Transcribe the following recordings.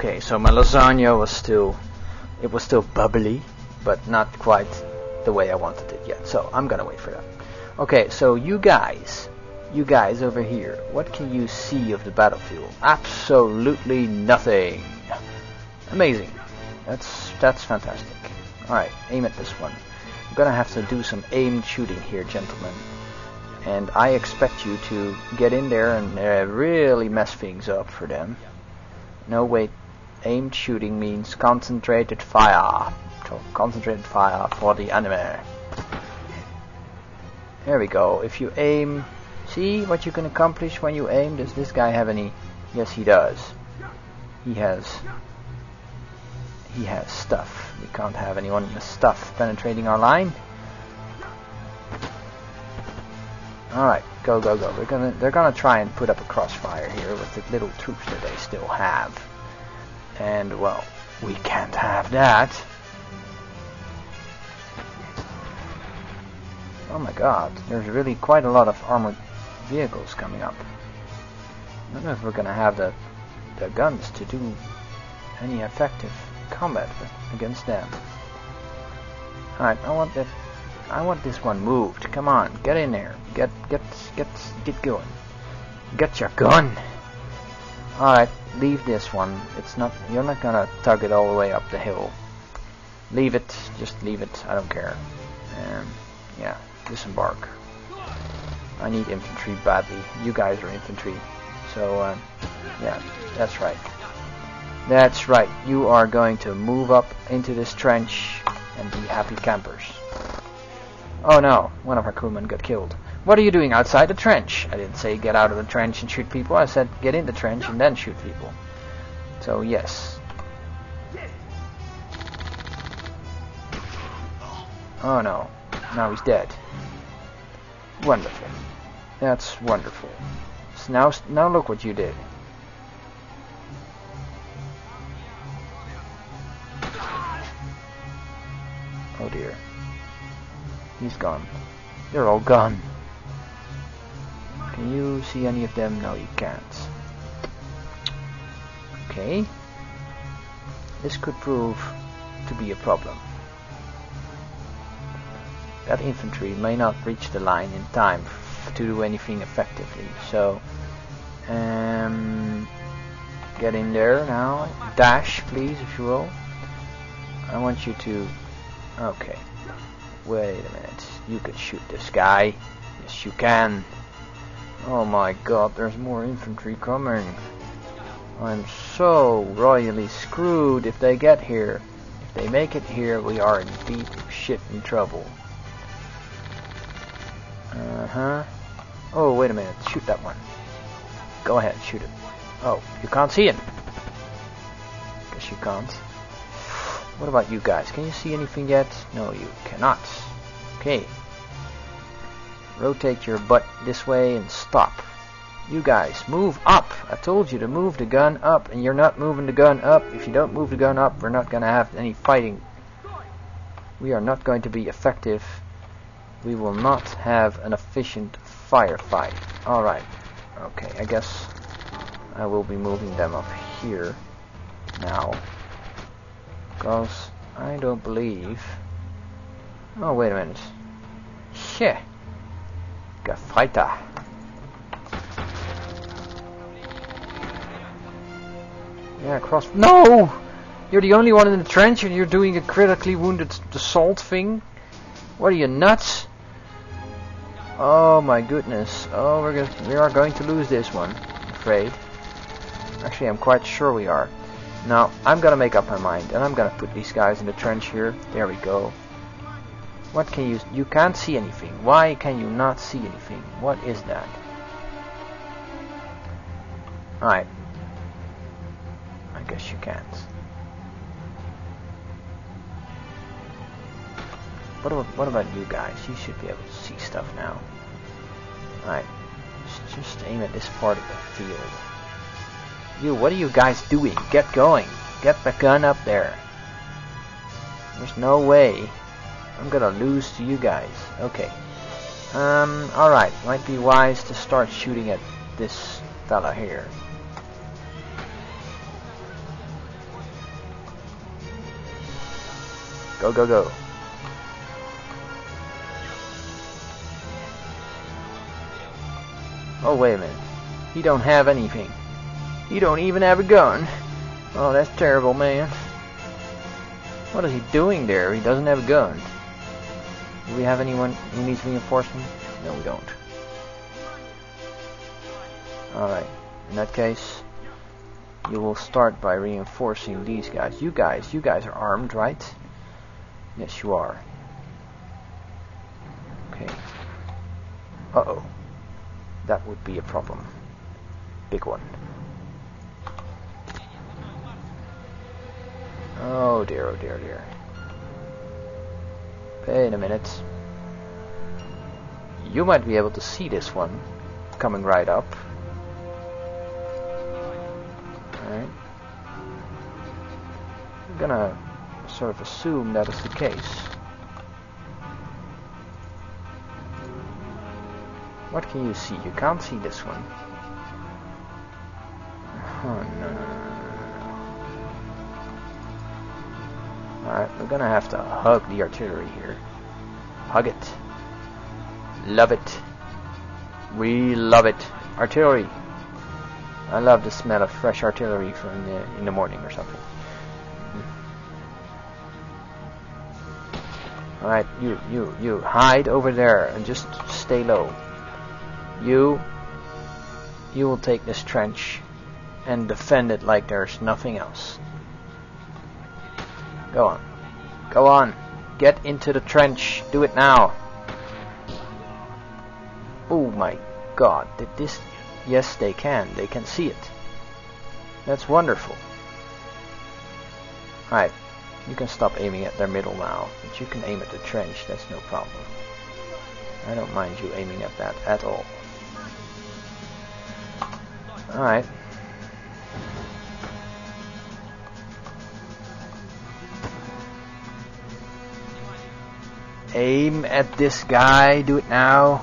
Okay, so my lasagna was still, it was still bubbly, but not quite the way I wanted it yet. So I'm gonna wait for that. Okay, so you guys, you guys over here, what can you see of the battlefield? Absolutely nothing. Amazing. That's that's fantastic. Alright, aim at this one. I'm gonna have to do some aimed shooting here, gentlemen. And I expect you to get in there and uh, really mess things up for them. No, wait. Aimed shooting means concentrated fire. So concentrated fire for the enemy. There we go. If you aim, see what you can accomplish when you aim. Does this guy have any? Yes, he does. He has. He has stuff. We can't have anyone with stuff penetrating our line. Alright, go, go, go. They're gonna they're gonna try and put up a crossfire here with the little troops that they still have. And well, we can't have that. Oh my god, there's really quite a lot of armored vehicles coming up. I don't know if we're gonna have the the guns to do any effective combat against them. Alright, I want that I want this one moved. Come on, get in there. Get get get get going. Get your gun. Alright, leave this one. It's not you're not gonna tug it all the way up the hill. Leave it, just leave it, I don't care. Um, yeah, disembark. I need infantry badly. You guys are infantry. So, uh, yeah, that's right. That's right. You are going to move up into this trench and be happy campers. Oh no, one of our crewmen got killed. What are you doing outside the trench? I didn't say get out of the trench and shoot people. I said get in the trench and then shoot people. So yes. Oh no. Now he's dead. Wonderful. That's wonderful. So now, now look what you did. Oh dear. He's gone. They're all gone. Can you see any of them? No, you can't. Okay. This could prove to be a problem. That infantry may not reach the line in time to do anything effectively. So, um, get in there now. Dash, please, if you will. I want you to... Okay. Wait a minute. You can shoot this guy. Yes, you can. Oh my god, there's more infantry coming. I'm so royally screwed if they get here. If they make it here, we are in deep shit in trouble. Uh-huh. Oh, wait a minute. Shoot that one. Go ahead, shoot it. Oh, you can't see it. Guess you can't. What about you guys? Can you see anything yet? No, you cannot. Okay. Rotate your butt this way and stop. You guys, move up. I told you to move the gun up, and you're not moving the gun up. If you don't move the gun up, we're not going to have any fighting. We are not going to be effective. We will not have an efficient firefight. Alright. Okay, I guess I will be moving them up here now. Because I don't believe... Oh, wait a minute. Shit. Gefreiter. Yeah, cross... No! You're the only one in the trench and you're doing a critically wounded assault thing? What are you, nuts? Oh my goodness. Oh, we're going we are going to lose this one, I'm afraid. Actually, I'm quite sure we are. Now, I'm gonna make up my mind, and I'm gonna put these guys in the trench here. There we go. What can you... You can't see anything. Why can you not see anything? What is that? Alright. I guess you can't. What about, what about you guys? You should be able to see stuff now. Alright. Just, just aim at this part of the field. You, what are you guys doing? Get going. Get the gun up there. There's no way I'm gonna lose to you guys. Okay. Um, alright. Might be wise to start shooting at this fella here. Go, go, go. Oh, wait a minute. He don't have anything. He don't even have a gun. Oh, that's terrible, man. What is he doing there? He doesn't have a gun. Do we have anyone who needs reinforcement? No, we don't. Alright. In that case, you will start by reinforcing these guys. You guys, you guys are armed, right? Yes, you are. Okay. Uh-oh. That would be a problem. Big one. Oh dear, oh dear, oh Wait a minute. You might be able to see this one coming right up. Alright. I'm gonna sort of assume that is the case. What can you see? You can't see this one. Alright, we're gonna have to hug the artillery here. Hug it. Love it. We love it. Artillery. I love the smell of fresh artillery from the, in the morning or something. Alright, you, you, you, hide over there and just stay low. You, you will take this trench and defend it like there's nothing else. Go on. Go on. Get into the trench. Do it now. Oh my god. Did this... Yes, they can. They can see it. That's wonderful. Alright. You can stop aiming at their middle now. But you can aim at the trench. That's no problem. I don't mind you aiming at that at all. Alright. Aim at this guy. Do it now.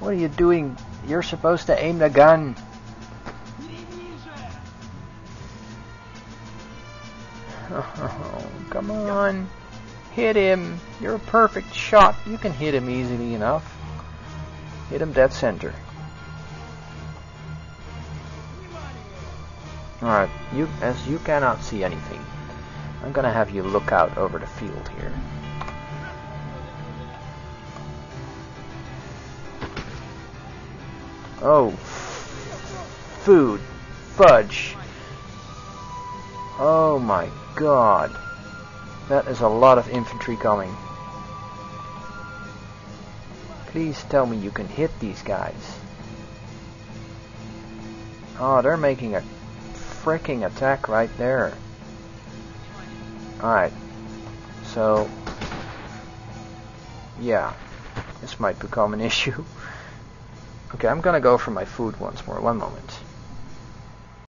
What are you doing? You're supposed to aim the gun. Oh, come on. Hit him. You're a perfect shot. You can hit him easily enough. Hit him dead center. Alright, you as you cannot see anything, I'm gonna have you look out over the field here. Oh, food, fudge. Oh my god. That is a lot of infantry coming. Please tell me you can hit these guys. Oh, they're making a freaking attack right there. Alright. So, yeah. This might become an issue. okay, I'm gonna go for my food once more. One moment.